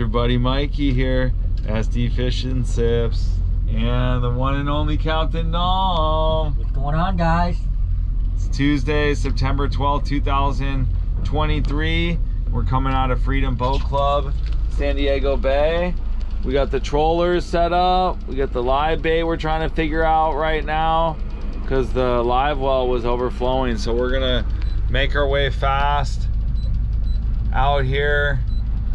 your buddy Mikey here, SD Fish and Sips, and the one and only Captain Nom. What's going on, guys? It's Tuesday, September 12th, 2023. We're coming out of Freedom Boat Club, San Diego Bay. We got the trollers set up. We got the live bait we're trying to figure out right now because the live well was overflowing. So we're gonna make our way fast out here,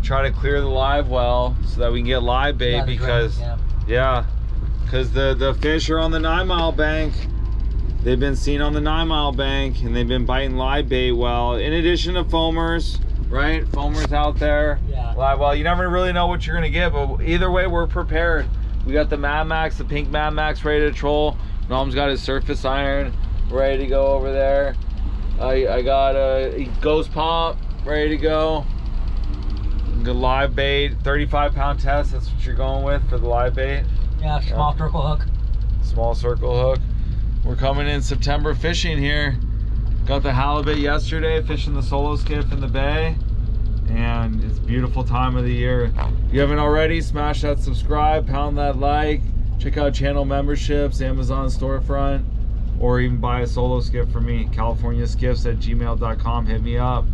try to clear the live well so that we can get live bait Yeah, the because yeah, because the the fish are on the nine mile bank. They've been seen on the nine mile bank and they've been biting live bait well. In addition to foamers, right? Foamers out there. Yeah. Live well. You never really know what you're gonna get, but either way, we're prepared. We got the Mad Max, the pink Mad Max ready to troll. Nom's got his surface iron ready to go over there. I I got a ghost pump ready to go. Good live bait, 35 pound test. That's what you're going with for the live bait. Yeah, small circle hook. Small circle hook. We're coming in September fishing here. Got the halibut yesterday, fishing the solo skiff in the bay. And it's beautiful time of the year. If you haven't already, smash that subscribe, pound that like, check out channel memberships, Amazon storefront, or even buy a solo skiff for me. California skiffs at gmail.com. Hit me up.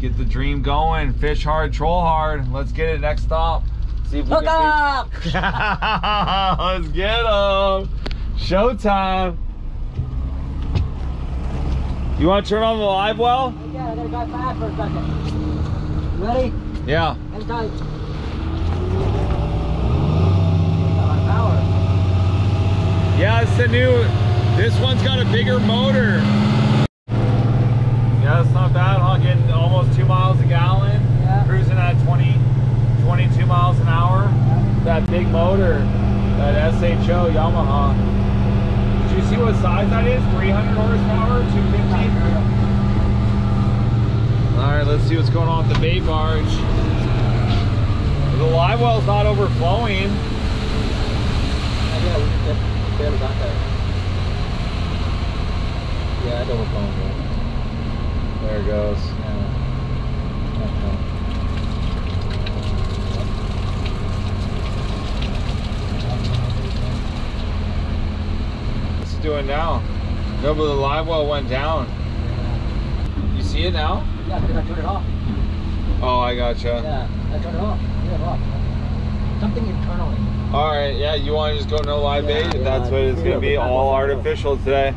Get the dream going. Fish hard, troll hard. Let's get it. Next stop. See if we Hook up! Let's get them. Showtime. You want to turn on the live well? Yeah, I gotta drive fast for a second. You ready? Yeah. Hang tight. Yeah, it's the new. This one's got a bigger motor. Yeah, it's not bad, huh? Getting almost two miles a gallon. Yeah. Cruising at 20, 22 miles an hour. Yeah. That big motor, that SHO Yamaha. Did you see what size that is? 300 horsepower, 250? All right, let's see what's going on with the bait barge. The live well's not overflowing. Yeah, yeah, we barely got there. Yeah, it's overflowing. There it goes. Yeah. Okay. What's it doing now? No, but the live well went down. You see it now? Yeah, because I turned it off. Oh, I gotcha. Yeah, I turned it off. Yeah, it off. Something internally. All right, yeah, you want to just go no live Yeah, bait? yeah, That's what it's going to be, all artificial today.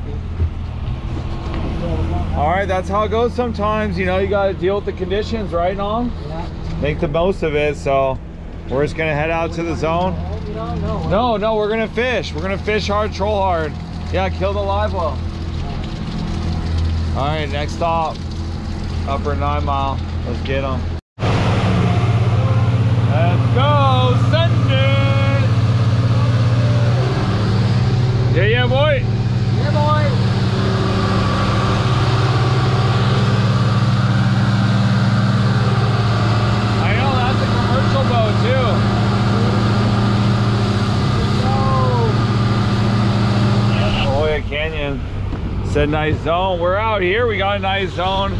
All right, that's how it goes sometimes. You know, you got to deal with the conditions, right, Nom? Yeah. Make the most of it. So we're just going to head out to the zone. You know, no. No, no, we're going to fish. We're going to fish hard, troll hard. Yeah, kill the live well. All right, next stop, Upper Nine Mile. Let's get them. Let's go, send it. Yeah, yeah, boy. Yeah, boy. I know that's a commercial boat too. La Jolla Canyon. Said nice zone. We're out here. We got a nice zone.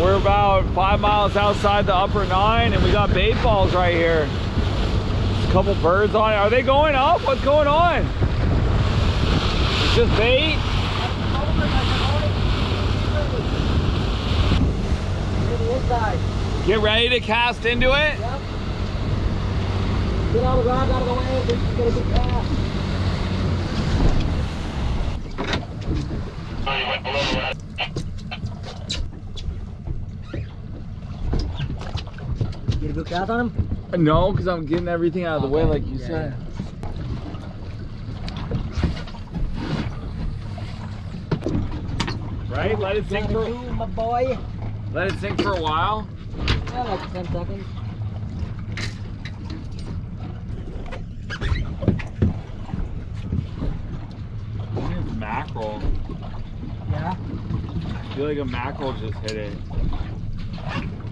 We're about five miles outside the upper nine, and we got bait balls right here. There's a couple birds on it. Are they going up? What's going on? It's just bait. Get ready to cast into it. Yep. Get all the rods out of the way. Is gonna be. Get a good cast on him? No, because I'm getting everything out of the way, like you yeah, said. Right? Let it sink for do, my boy. let it sink for a while. Yeah, like 10 seconds. Mackerel. I feel like a mackerel just hit it.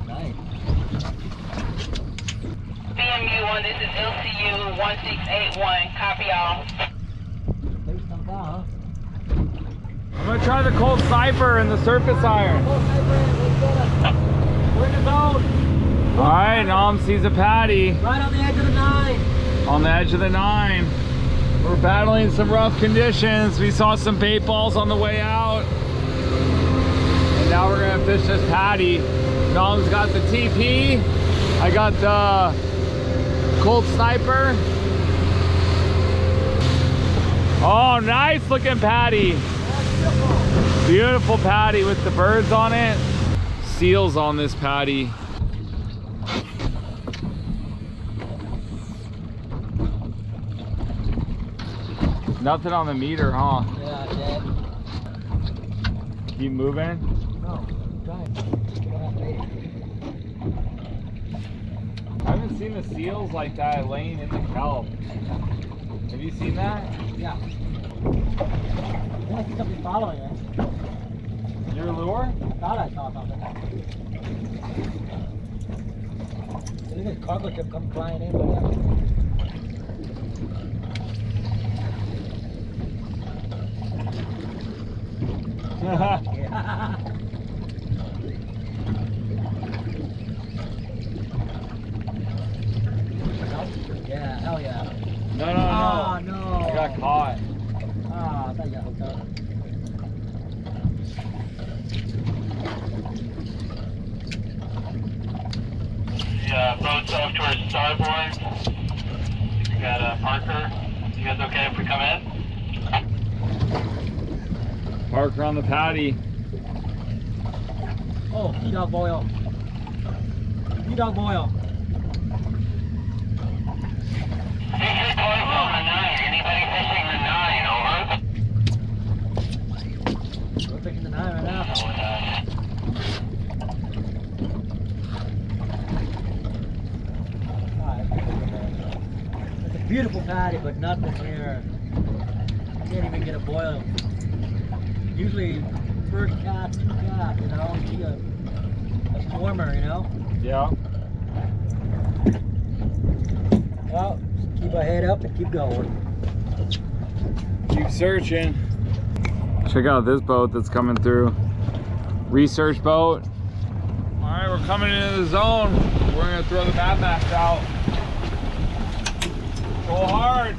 Nice. CMU1, this is LCU 1681. Copy all. Maybe some cow, I'm gonna try the Colt Sniper and the surface iron. Oh, Cypher, let's get it. We're in the zone. All right, Nom sees a patty Right on the edge of the nine. on the edge of the nine. We're battling some rough conditions. We saw some bait balls on the way out. Now we're gonna fish this patty. Nom's got the TP. I got the Colt Sniper. Oh, nice looking patty. Beautiful patty with the birds on it. Seals on this patty. Nothing on the meter, huh? Yeah. Keep moving. No, try it. Get off bait. I haven't seen the seals like that laying in the kelp. Have you seen that? Yeah. I see something following it. Your lure? I thought I saw something. Look at this cargo ship come flying in. Yeah. yeah, hell yeah. no, no, no. Oh, no. I got caught. Ah, I thought you got hooked up. Yeah, boat's off towards starboard. We got uh, Parker. You guys okay if we come in? Parker on the patty. Oh, he dog boil. He dog boil. Fishing points on the nine. Anybody fishing the nine? Over. We're fishing the nine right now. Oh, uh, Ah, that's pretty good, man. It's a beautiful patty, but nothing here. Can't even get a boil. Usually, first cast, two cast, you know, you see a, a swarmer, you know. Yeah. Well, just keep our head up and keep going. Keep searching. Check out this boat that's coming through. Research boat. All right, we're coming into the zone. We're gonna throw the Mad Max out. Go hard.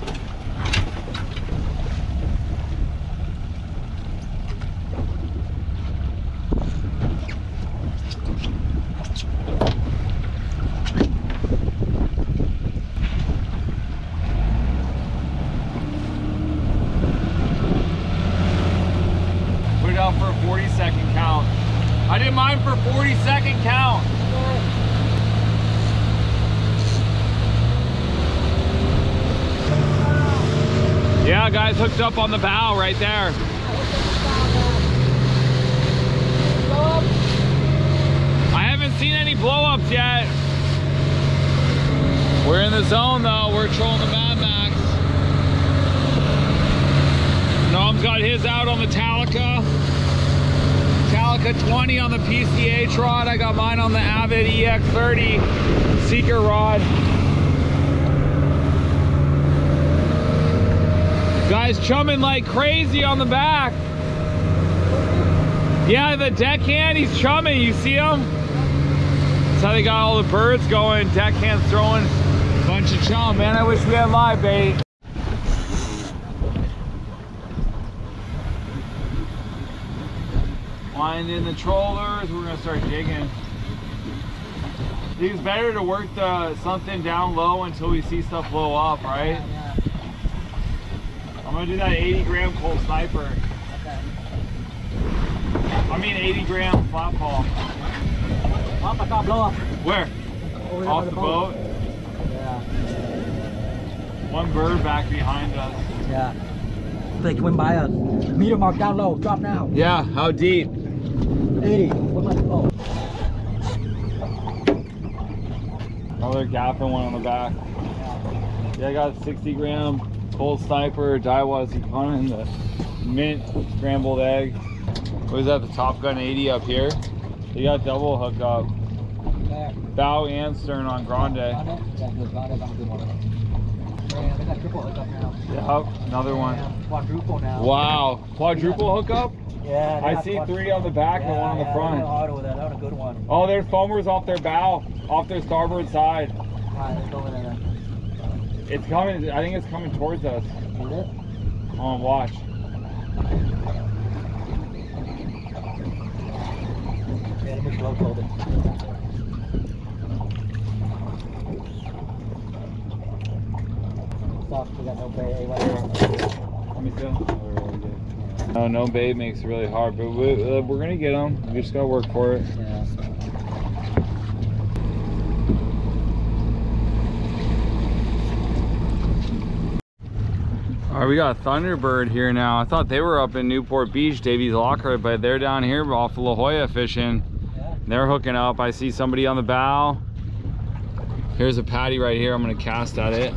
Put it out for a 40 second count. I did mine for 40 second count. Yeah, guys hooked up on the bow right there. I haven't seen any blowups yet. We're in the zone though. We're trolling the Mad Max. Nom's got his out on the Talica. Talica 20 on the PCH rod. I got mine on the Avet EX30 Seeker rod. Guys chumming like crazy on the back. Yeah, the deckhand, he's chumming. You see him? That's how they got all the birds going. Deckhand's throwing a bunch of chum. Man, I wish we had live bait. Wind in the trollers. We're gonna start digging. think it's better to work the something down low until we see stuff blow up, right? I'm gonna do that 80 gram Colt Sniper. okay. I mean 80 gram flat fall. Pop, I can't blow up. Where? Over Off by the boat. Yeah, One bird back behind us. yeah. They went by us. Meter mark down low. Drop now. Yeah, how deep? 80. What am I? Oh. Another gapping one on the back. Yeah, I got 60 gram Colt Sniper Daiwa Zikana in the mint scrambled egg. What is that, the Top Gun 80 up here? They got double hook up. Bow and stern on Grande. Yeah, good. Got it. Got a good one. Yeah, they got triple hookup now. Yep, another one. Quadruple now. Wow, quadruple hookup? Yeah. I see three on the back and one on the yeah, front. They went hard with that. That a good one. Oh, there's foamers off their bow, off their starboard side. Alright, let's go over there. It's coming, I think it's coming towards us. Is? On watch. Yeah, let me slow fold it. Soft, we got no bay. Let me see. No, no bait makes it really hard, but we, uh, we're gonna get them. We just gotta work for it. Yeah. All right, we got a Thunderbird here now. I thought they were up in Newport Beach, Davey's Locker, but they're down here off of La Jolla fishing. Yeah. They're hooking up. I see somebody on the bow. Here's a patty right here. I'm gonna cast at it.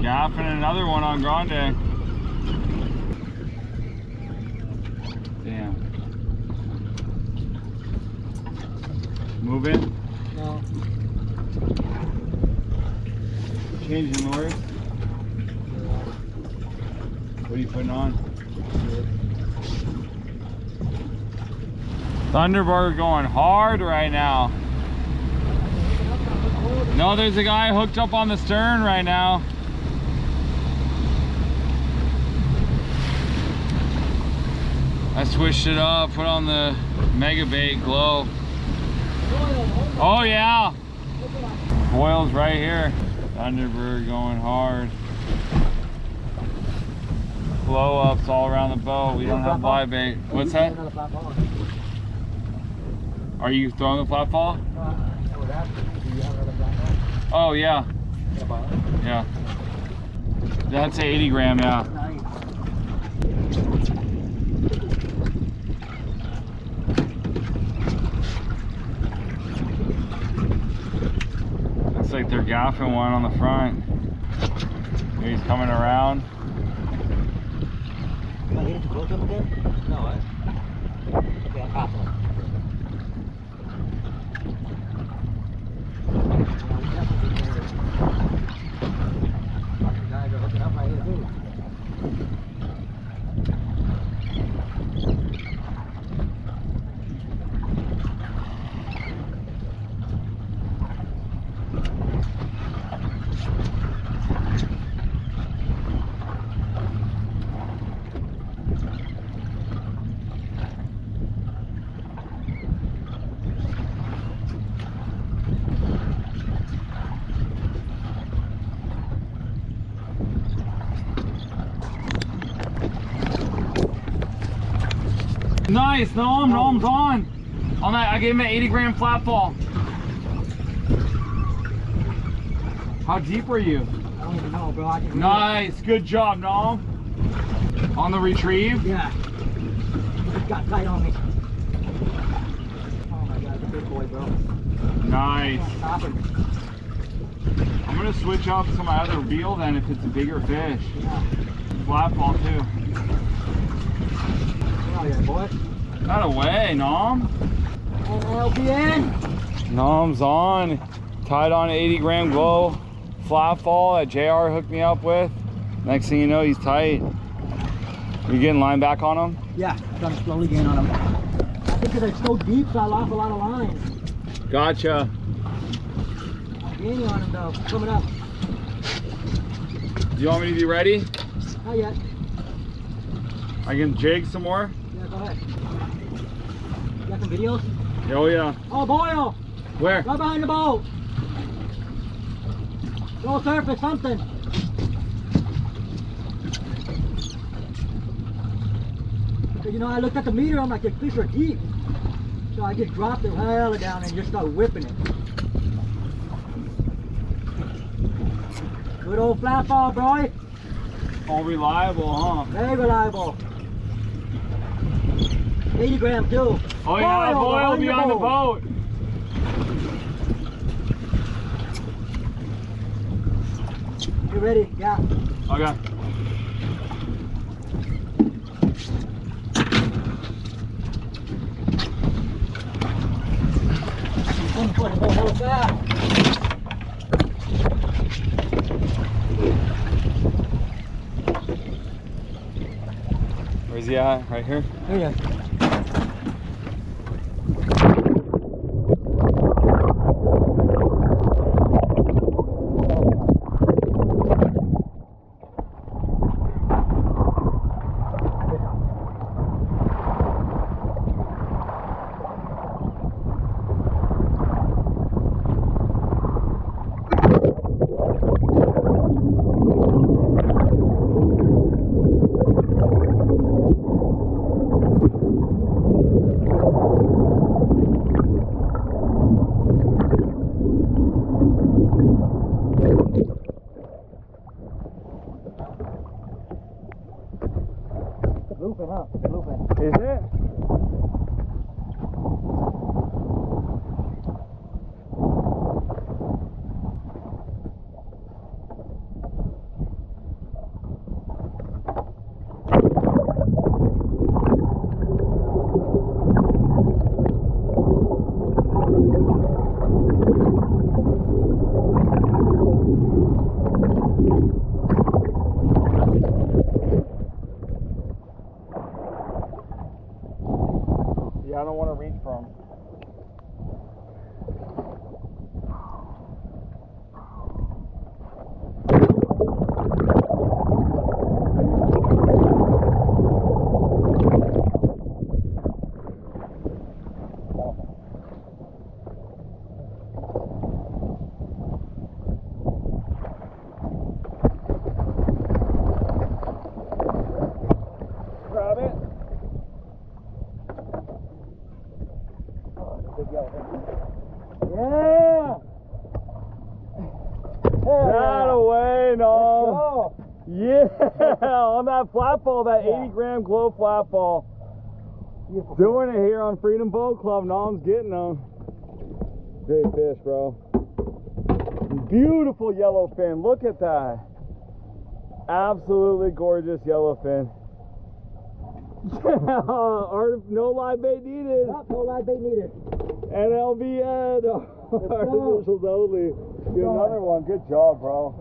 You're another one on Grande. Moving. No. Changing lures. What are you putting on? Thunderbird going hard right now. No, there's a guy hooked up on the stern right now. I switched it up, put on the Mega Bait Glow. Oh yeah. Oil's right here. Thunderbird going hard. Blow ups all around the boat. We don't have live bait. What's that? Are you throwing the flat? Oh, ball? Oh yeah, Yeah. That's a 80 gram, yeah. Nice. Looks like they're gaffing one on the front. He's coming around. I to again? No. Guys are hooking up right here too. Nice, no, no, I'm on. On that, I gave him an 80 gram flat fall. How deep were you? I don't even know, bro. I can Nice, good job, Nom. On the retrieve. Yeah. It got tight on me. Oh my god, it's a big boy, bro. Nice. I'm gonna switch up to my other reel then if it's a bigger fish. Yeah. Flat fall too. Get out of here, boy. Not away, Nom. LPN. Nom's on. Tied on 80 gram glow. Flat fall that JR hooked me up with. Next thing you know, he's tight. You getting line back on him? Yeah, I'm slowly gain on him. I think because it's so deep, so I lost a lot of lines. Gotcha. I'm gaining on him though. Coming up. Do you want me to be ready? Not yet. I can jig some more? Yeah, go ahead. You got some videos? Oh yeah. Oh, boil! Where? Right behind the boat. Go surface something. So, you know, I looked at the meter, I'm like, the fish are deep. So I just dropped the hell down and just started whipping it. Good old flat fall, boy. All reliable, huh? Very reliable. 80 gram too. Oh yeah, Boil boil on the boat. You ready? Yeah. Okay. One foot, go hell fast. Where's he at? Right here? Here you flat fall, that Yeah. 80 gram glow flat fall. Beautiful. Doing it here on Freedom Boat Club. Nom's getting them. Great fish, bro. Beautiful yellow fin. Look at that. Absolutely gorgeous yellowfin. Art- no live bait needed. Stop, no live bait needed. NLBN. go. Artificials only. Get another one. Good job, bro.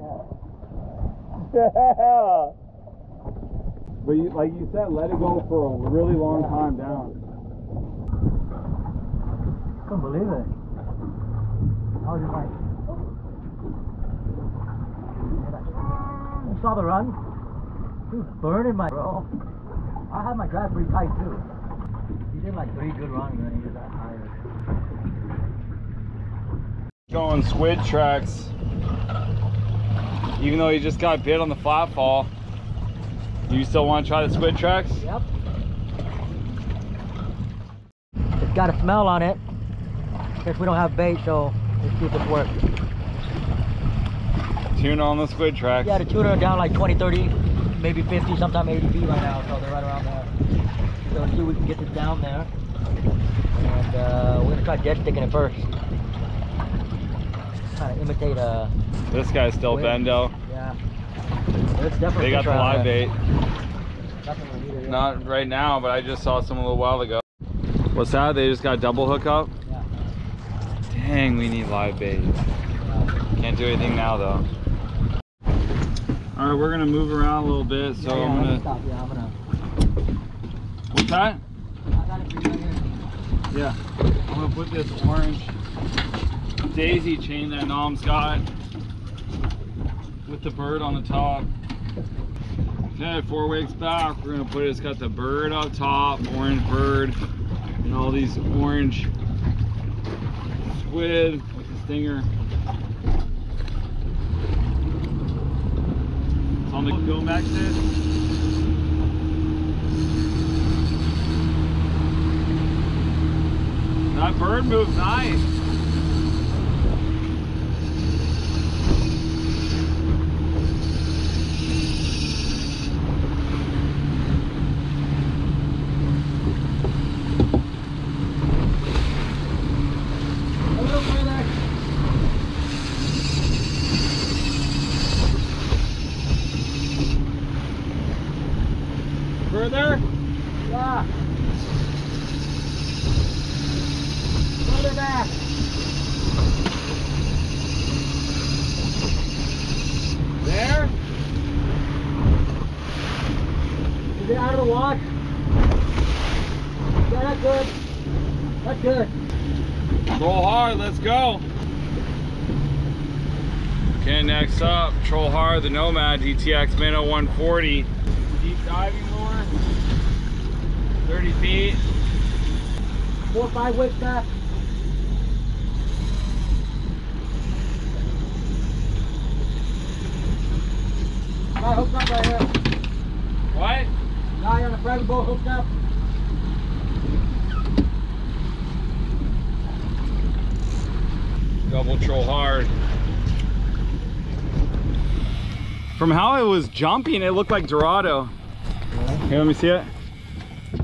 Yeah. Yeah. But you, like you said, let it go for a really long time down. I Couldn't believe it. I was just like, you saw the run? He was burning my bro. I had my drag pretty tight too. He did like three good runs and then he just got tired. Going squid tracks. Even though he just got bit on the flat fall. Do you still want to try the squid tracks? Yep. It's got a smell on it. Guess we don't have bait, so let's see if it works. Tuna on the squid tracks. Yeah, the tuna are down like 20, 30, maybe 50, sometime 80 feet right now, so they're right around there. So let's see if we can get this down there. And uh, we're gonna try dead sticking it first. Kind of imitate a, This guy's still Wait. bendo. Definitely They got the live bait. Nothing we needed, yeah. Not right now, but I just saw some a little while ago. What's that? They just got double hook up? Yeah. Dang, we need live bait. Can't do anything now though. All right, we're gonna move around a little bit, so yeah, yeah, I'm gonna. stop. Yeah, I'm gonna. What's that? I got it right here. Yeah. I'm gonna put this orange daisy chain that Nom's got with the bird on the top. Okay, four weeks back, we're gonna put it, it's got the bird up top, orange bird, and all these orange squid with the stinger. It's on the Gomex it. That bird moves nice. A little further. Further? Yeah. Further back. There? Is it out of the wash? Yeah, that's good. That's good. Roll hard, let's go. Okay, next up, Troll Hard, the Nomad DTX Minnow 140. Deep diving 30 feet. Four or five wicks back. Guy hooked up right here. What? Guy on the front boat hooked up. Double Troll Hard. From how it was jumping, it looked like Dorado. Here, let me see it.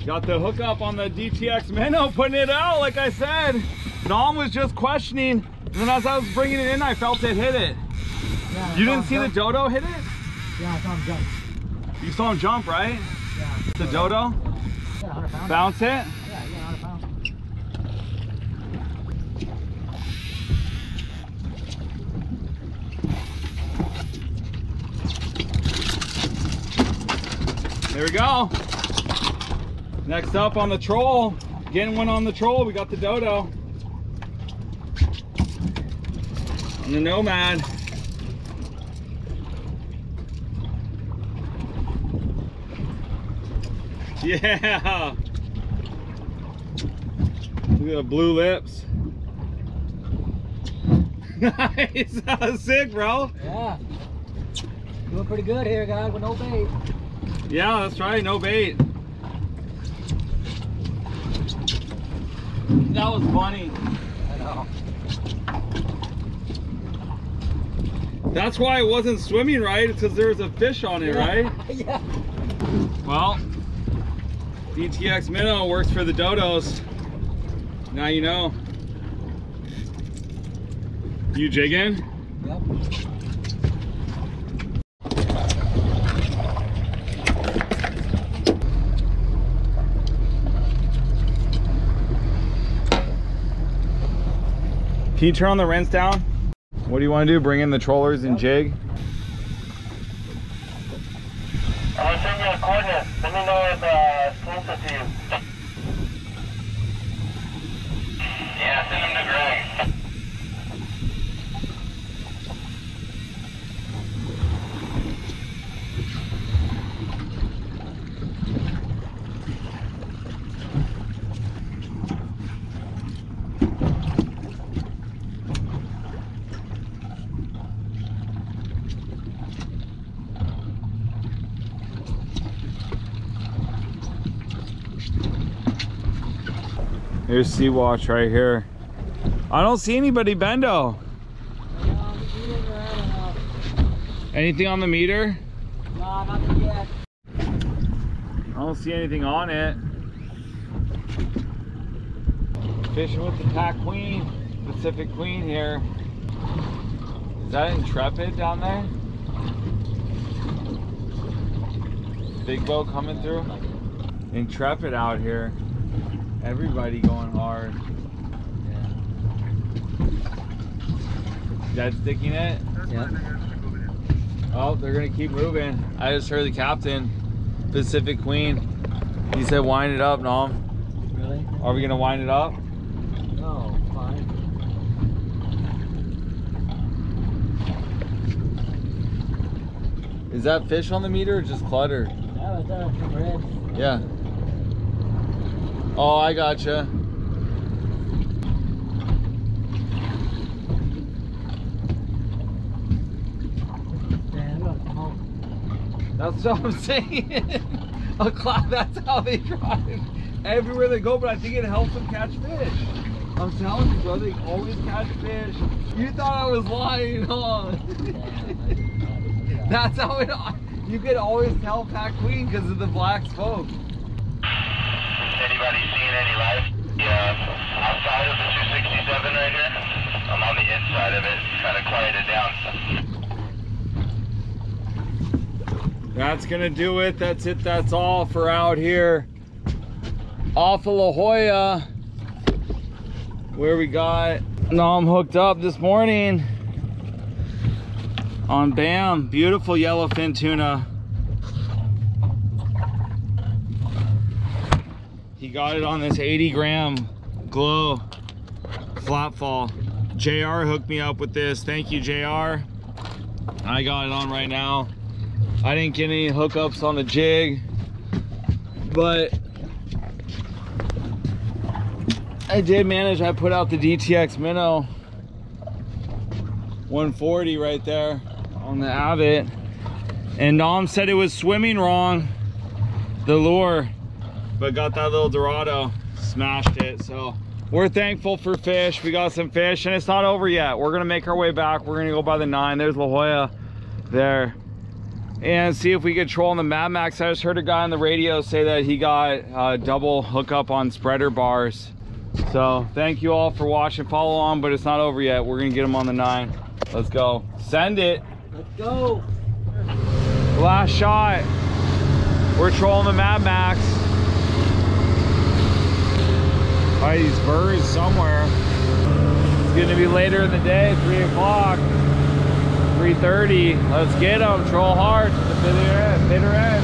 Got the hookup on the DTX Minnow, putting it out, like I said. Nom was just questioning, and then as I was bringing it in, I felt it hit it. Yeah, You didn't see the jump. dodo hit it? Yeah, I saw him jump. You saw him jump, right? Yeah. The dodo? Yeah, 100 pounds. Bounce it? Yeah, yeah, 100 pounds. There we go. Next up on the troll, getting one on the troll, we got the dodo. On the nomad. Yeah. Look at the blue lips. nice. That was sick, bro. Yeah. Doing pretty good here, guys, with no bait. Yeah, that's right. No bait. That was funny. I know. That's why it wasn't swimming right, because there was a fish on it, right? yeah. Well, DTX Minnow works for the dodos. Now you know. You jigging? Yep. Can you turn on the rinse down? What do you want to do? Bring in the trollers and jig? I'll send you a coordinate. Let me know if uh, it's closer to you. Yeah, send them to Greg. Here's Sea Watch right here. I don't see anybody, Bendo. Anything on the meter? No, nothing yet. I don't see anything on it. Fishing with the Pac Queen, Pacific Queen here. Is that Intrepid down there? Big boat coming through? Intrepid out here. Everybody going hard. Dead sticking it? Yeah. Oh, they're gonna keep moving. I just heard the captain, Pacific Queen. He said wind it up, Nom. Really? Are we gonna wind it up? No, fine. Is that fish on the meter or just clutter? Yeah, it's uh, some red. Yeah. Oh, I gotcha. That's what I'm saying. A cloud, that's how they drive everywhere they go, but I think it helps them catch fish. I'm telling you, bro, they always catch fish. You thought I was lying, huh? that's how it, you could always tell Pac Queen because of the black smoke. Anybody seeing any life? Yeah, uh, outside of the 267 right here. I'm on the inside of it, kind of quieted down. That's gonna do it. That's it. That's all for out here off of La Jolla, where we got. No, I'm hooked up this morning on Bam. Beautiful yellowfin tuna. He got it on this 80 gram glow flat fall. JR hooked me up with this. Thank you, JR. I got it on right now. I didn't get any hookups on the jig, but I did manage. I put out the DTX Minnow 140 right there on the Avet. And Nom said it was swimming wrong, the lure, but got that little Dorado, smashed it. So we're thankful for fish. We got some fish and it's not over yet. We're gonna make our way back. We're gonna go by the nine. There's La Jolla there and see if we can troll on the Mad Max. I just heard a guy on the radio say that he got uh, double hookup on spreader bars. So thank you all for watching. Follow on, but it's not over yet. We're gonna get him on the nine. Let's go. Send it. Let's go. Last shot. We're trolling the Mad Max. By these birds somewhere. It's gonna be later in the day, three o'clock. 3.30. Let's get them. Troll hard to the bitter end. Bitter end.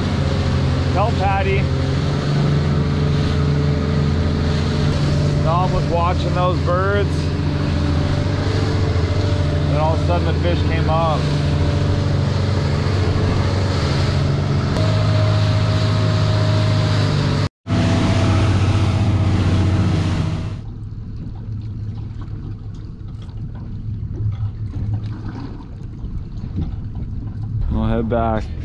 Tell Patty. Dom was watching those birds. Then all of a sudden the fish came up. Back.